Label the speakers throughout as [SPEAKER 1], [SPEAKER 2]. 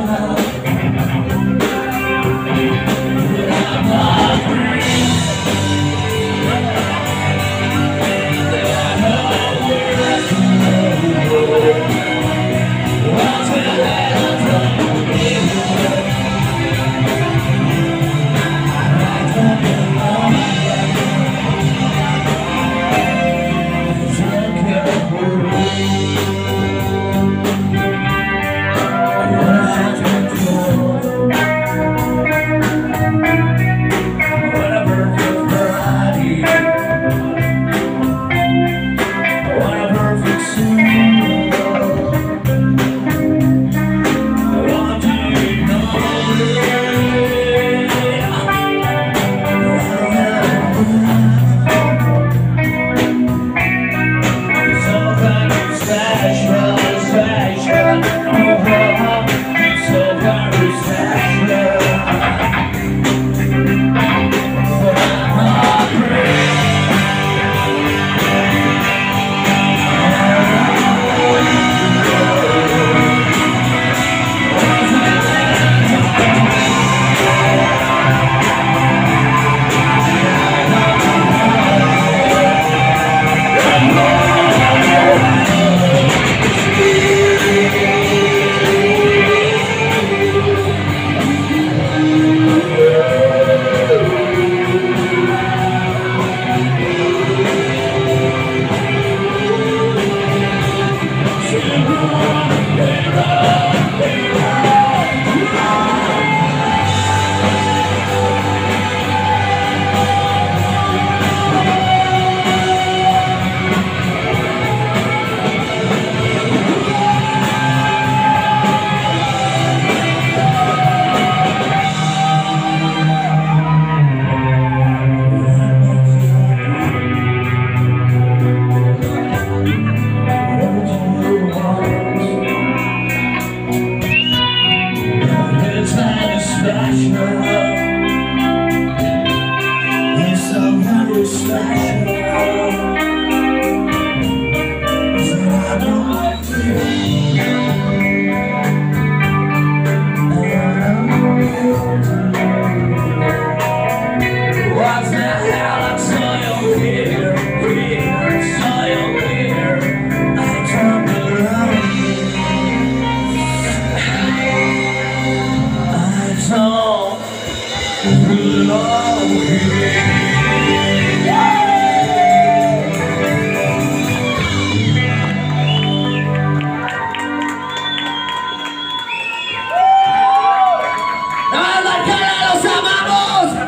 [SPEAKER 1] Amen.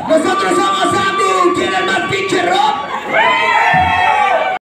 [SPEAKER 1] Nosotros somos Andy, ¿quién es más pinche rock?